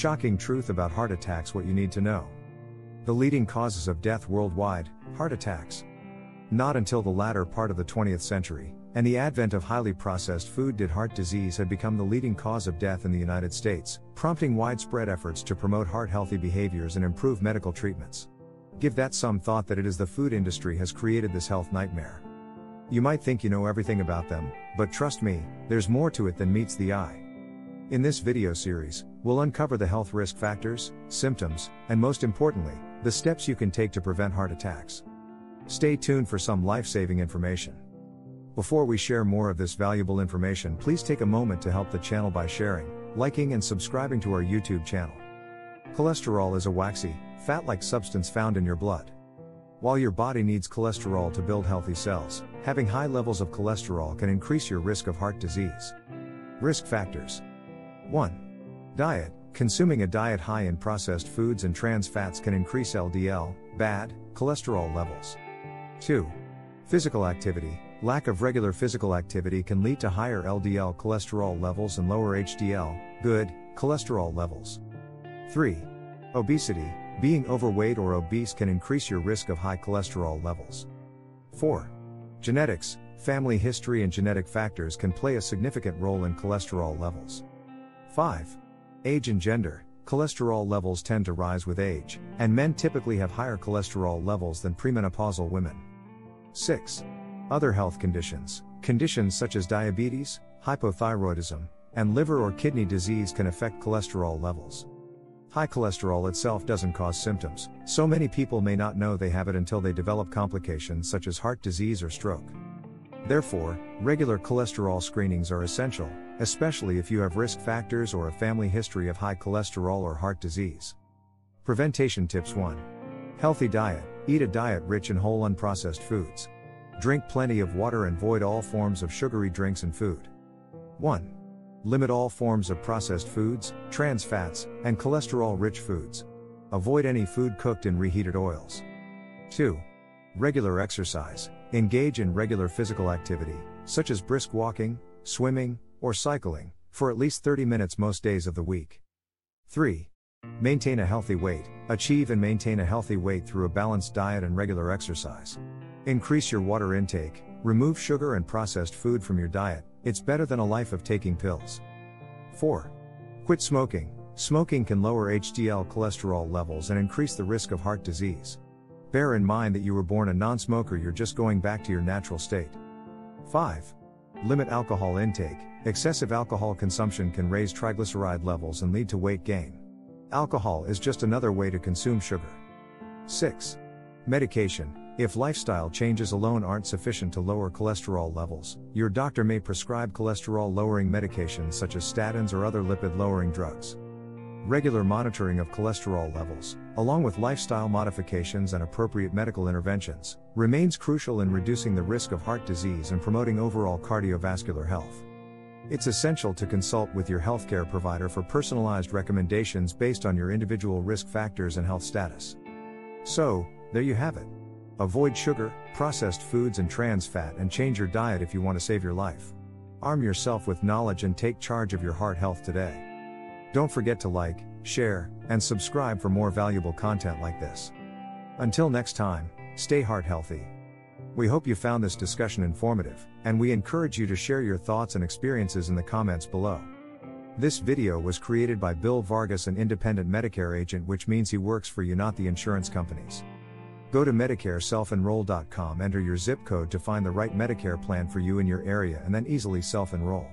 Shocking truth about heart attacks what you need to know. The leading causes of death worldwide heart attacks. Not until the latter part of the 20th century, and the advent of highly processed food did heart disease had become the leading cause of death in the United States, prompting widespread efforts to promote heart healthy behaviors and improve medical treatments. Give that some thought that it is the food industry has created this health nightmare. You might think you know everything about them, but trust me, there's more to it than meets the eye. In this video series, we'll uncover the health risk factors, symptoms, and most importantly, the steps you can take to prevent heart attacks. Stay tuned for some life saving information. Before we share more of this valuable information, please take a moment to help the channel by sharing, liking, and subscribing to our YouTube channel. Cholesterol is a waxy, fat like substance found in your blood. While your body needs cholesterol to build healthy cells, having high levels of cholesterol can increase your risk of heart disease. Risk factors 1. Diet. Consuming a diet high in processed foods and trans fats can increase LDL, bad, cholesterol levels. 2. Physical activity. Lack of regular physical activity can lead to higher LDL cholesterol levels and lower HDL, good, cholesterol levels. 3. Obesity. Being overweight or obese can increase your risk of high cholesterol levels. 4. Genetics. Family history and genetic factors can play a significant role in cholesterol levels. 5. Age and gender. Cholesterol levels tend to rise with age, and men typically have higher cholesterol levels than premenopausal women. 6. Other health conditions. Conditions such as diabetes, hypothyroidism, and liver or kidney disease can affect cholesterol levels. High cholesterol itself doesn't cause symptoms, so many people may not know they have it until they develop complications such as heart disease or stroke. Therefore, regular cholesterol screenings are essential, especially if you have risk factors or a family history of high cholesterol or heart disease. Prevention Tips 1. Healthy diet Eat a diet rich in whole unprocessed foods. Drink plenty of water and avoid all forms of sugary drinks and food. 1. Limit all forms of processed foods, trans fats, and cholesterol rich foods. Avoid any food cooked in reheated oils. 2. Regular exercise. Engage in regular physical activity, such as brisk walking, swimming, or cycling, for at least 30 minutes most days of the week. 3. Maintain a healthy weight. Achieve and maintain a healthy weight through a balanced diet and regular exercise. Increase your water intake, remove sugar and processed food from your diet, it's better than a life of taking pills. 4. Quit smoking. Smoking can lower HDL cholesterol levels and increase the risk of heart disease. Bear in mind that you were born a non smoker, you're just going back to your natural state. 5. Limit alcohol intake. Excessive alcohol consumption can raise triglyceride levels and lead to weight gain. Alcohol is just another way to consume sugar. 6. Medication. If lifestyle changes alone aren't sufficient to lower cholesterol levels, your doctor may prescribe cholesterol lowering medications such as statins or other lipid lowering drugs. Regular monitoring of cholesterol levels, along with lifestyle modifications and appropriate medical interventions, remains crucial in reducing the risk of heart disease and promoting overall cardiovascular health. It's essential to consult with your healthcare provider for personalized recommendations based on your individual risk factors and health status. So, there you have it. Avoid sugar, processed foods, and trans fat and change your diet if you want to save your life. Arm yourself with knowledge and take charge of your heart health today. Don't forget to like, share, and subscribe for more valuable content like this. Until next time, stay heart healthy. We hope you found this discussion informative, and we encourage you to share your thoughts and experiences in the comments below. This video was created by Bill Vargas, an independent Medicare agent, which means he works for you, not the insurance companies. Go to MedicareSelfEnroll.com, enter your zip code to find the right Medicare plan for you in your area, and then easily self enroll.